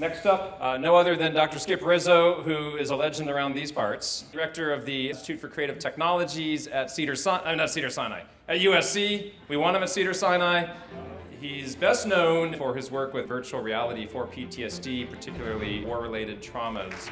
Next up, uh, no other than Dr. Skip Rizzo, who is a legend around these parts, director of the Institute for Creative Technologies at Cedar Sinai, uh, not Cedar Sinai, at USC. We want him at Cedar Sinai. He's best known for his work with virtual reality for PTSD, particularly war-related traumas.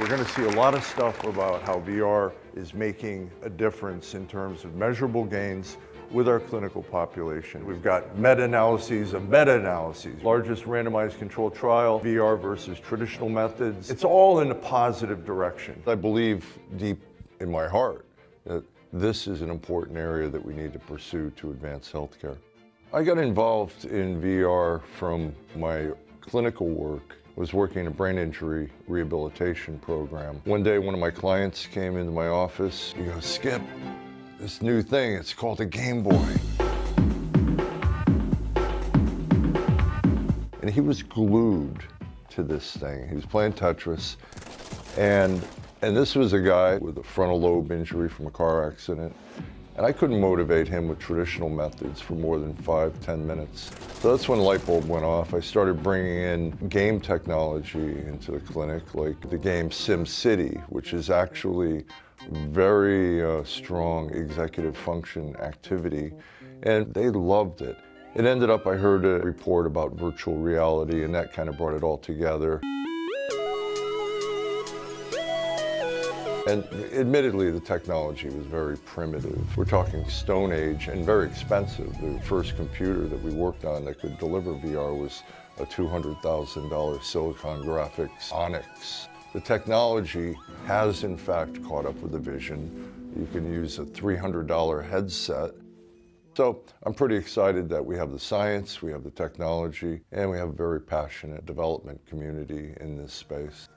We're going to see a lot of stuff about how VR is making a difference in terms of measurable gains with our clinical population. We've got meta-analyses of meta-analyses, largest randomized controlled trial, VR versus traditional methods. It's all in a positive direction. I believe deep in my heart that this is an important area that we need to pursue to advance healthcare. I got involved in VR from my clinical work was working a brain injury rehabilitation program. One day, one of my clients came into my office. He goes, Skip, this new thing, it's called a Game Boy. And he was glued to this thing. He was playing Tetris. And, and this was a guy with a frontal lobe injury from a car accident. And I couldn't motivate him with traditional methods for more than five, ten minutes. So that's when light bulb went off. I started bringing in game technology into the clinic, like the game SimCity, which is actually very uh, strong executive function activity. And they loved it. It ended up, I heard a report about virtual reality, and that kind of brought it all together. And admittedly, the technology was very primitive. We're talking Stone Age and very expensive. The first computer that we worked on that could deliver VR was a $200,000 Silicon Graphics Onyx. The technology has in fact caught up with the vision. You can use a $300 headset. So I'm pretty excited that we have the science, we have the technology, and we have a very passionate development community in this space.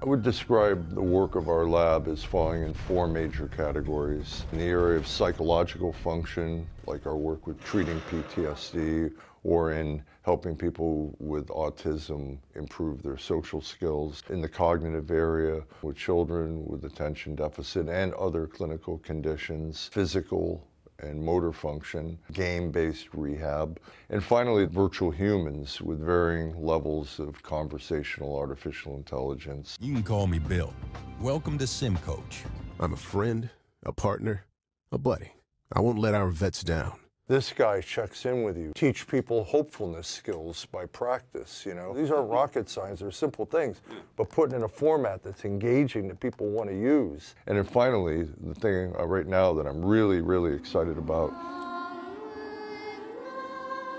I would describe the work of our lab as falling in four major categories. In the area of psychological function, like our work with treating PTSD, or in helping people with autism improve their social skills. In the cognitive area, with children with attention deficit and other clinical conditions, physical and motor function, game-based rehab, and finally virtual humans with varying levels of conversational artificial intelligence. You can call me Bill. Welcome to SimCoach. I'm a friend, a partner, a buddy. I won't let our vets down. This guy checks in with you. Teach people hopefulness skills by practice, you know. These aren't rocket science, they're simple things, but put in a format that's engaging that people want to use. And then finally, the thing uh, right now that I'm really, really excited about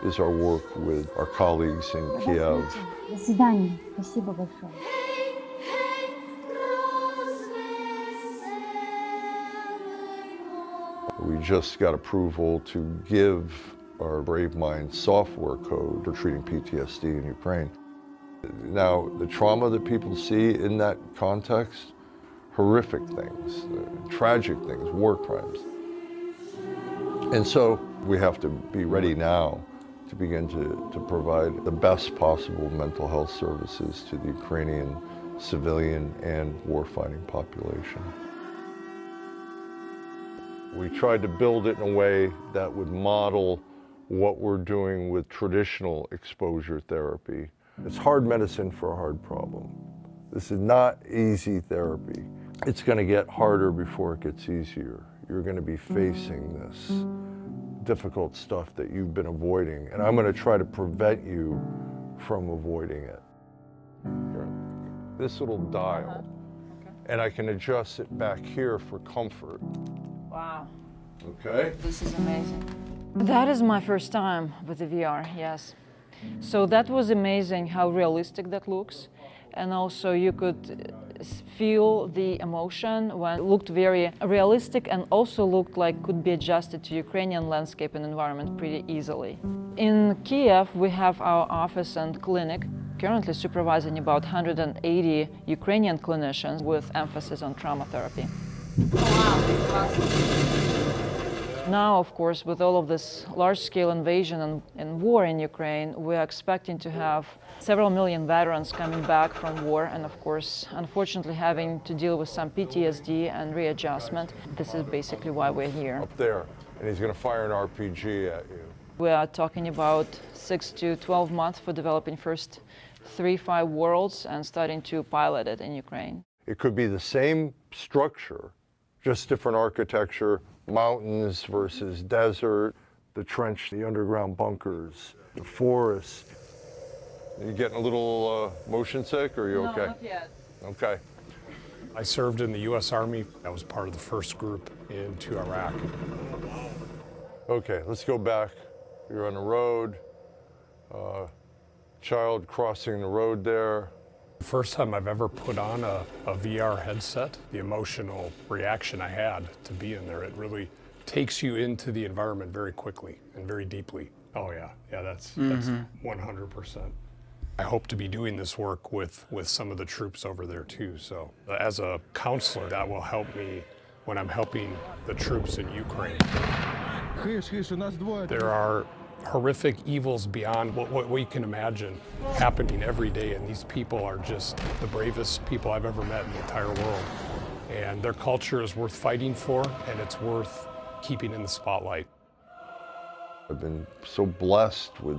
is our work with our colleagues in Kiev. We just got approval to give our BRAVEMIND software code for treating PTSD in Ukraine. Now, the trauma that people see in that context, horrific things, tragic things, war crimes. And so we have to be ready now to begin to, to provide the best possible mental health services to the Ukrainian civilian and warfighting population. We tried to build it in a way that would model what we're doing with traditional exposure therapy. It's hard medicine for a hard problem. This is not easy therapy. It's going to get harder before it gets easier. You're going to be facing this difficult stuff that you've been avoiding, and I'm going to try to prevent you from avoiding it. Here, this little dial, oh, okay. and I can adjust it back here for comfort. Wow. Okay. This is amazing. That is my first time with the VR, yes. So that was amazing how realistic that looks. And also you could uh, feel the emotion when it looked very realistic and also looked like could be adjusted to Ukrainian landscape and environment pretty easily. In Kiev, we have our office and clinic currently supervising about 180 Ukrainian clinicians with emphasis on trauma therapy. Oh, Now, of course, with all of this large-scale invasion and, and, war in Ukraine, we are expecting to have several million veterans coming back from war and, of course, unfortunately having to deal with some PTSD and readjustment. This is basically why we're here. Up there, and he's going to fire an RPG at you. We are talking about 6 to 12 months for developing first three, five worlds and starting to pilot it in Ukraine. It could be the same structure, just different architecture, mountains versus desert, the trench, the underground bunkers, the forests. You getting a little uh, motion sick, or are you okay? Not yet. Okay. I served in the U.S. Army. I was part of the first group into Iraq. Okay, let's go back. You're on the road. Uh, child crossing the road there. The first time I've ever put on a, a VR headset, the emotional reaction I had to be in there, it really takes you into the environment very quickly and very deeply. Oh yeah, yeah, that's that's mm-hmm. 100%. I hope to be doing this work with, with some of the troops over there too. So as a counselor, that will help me when I'm helping the troops in Ukraine. There are horrific evils beyond what, what we can imagine happening every day, and these people are just the bravest people I've ever met in the entire world. And their culture is worth fighting for, and it's worth keeping in the spotlight. I've been so blessed with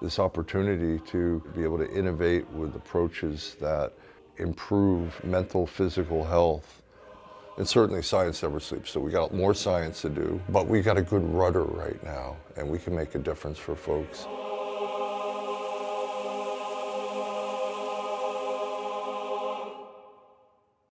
this opportunity to be able to innovate with approaches that improve mental, physical health. And certainly science never sleeps, so we got more science to do, but we got a good rudder right now, and we can make a difference for folks.